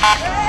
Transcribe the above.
Yeah.